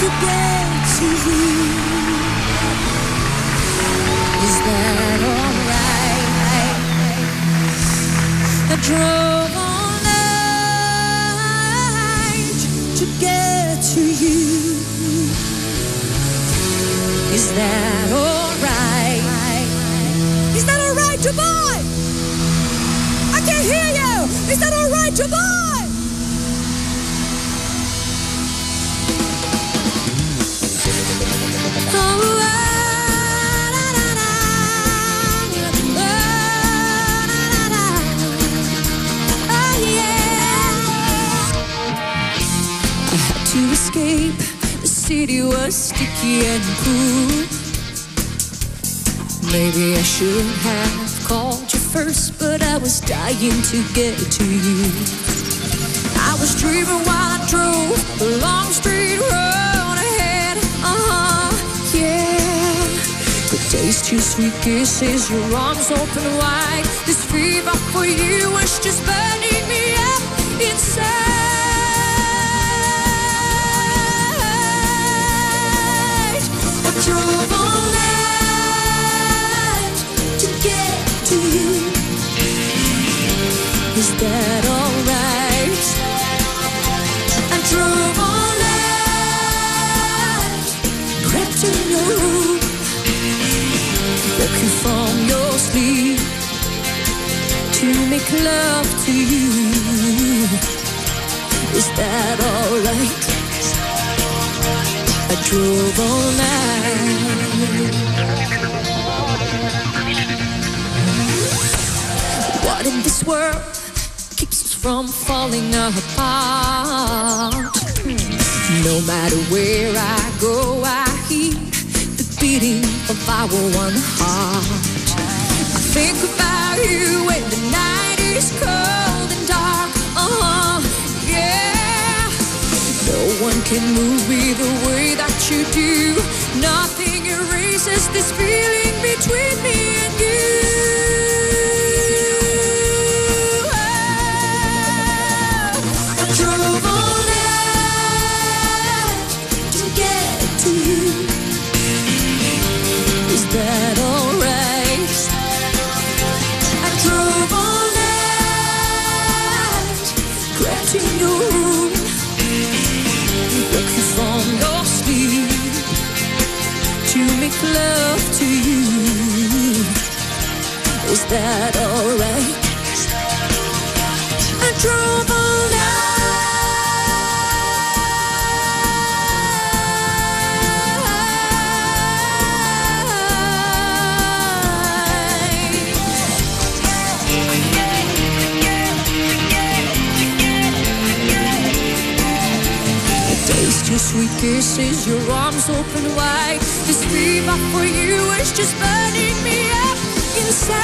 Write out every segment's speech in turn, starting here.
To get to you. Is there alright the drone to get to you Is there alright? Is that alright? To buy? I was sticky and cool. Maybe I should have called you first, but I was dying to get to you. I was dreaming while I drove a long straight road ahead. Uh huh, yeah. Good taste, your sweet kisses, your arms open wide. This fever for you was just burning What in this world? Keeps us from falling apart. No matter where I go, I hear the beating of our one heart. I think about you when the night is cold and dark. Uh huh, yeah. No one can move me the way that you do. Nothing erases this feeling between me and you. love to you. Is that alright? I drove all night to make love to you. Is that alright? I drove on. Sweet kisses, your arms open wide this fever for you is just burning me up inside.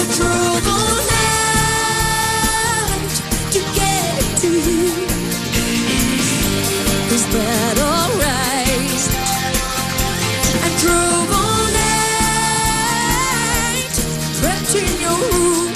I drove all night to get to you. Is that alright? I drove all night, crept in your room.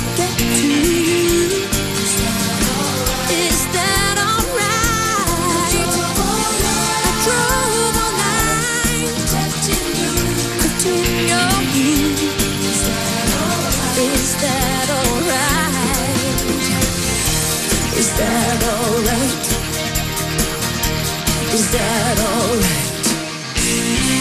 Is that oh. alright?